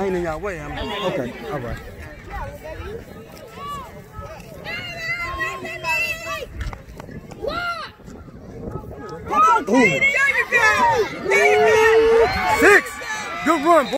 I ain't in y'all way. I'm, okay, all right. Ooh. Six. Good run, boy.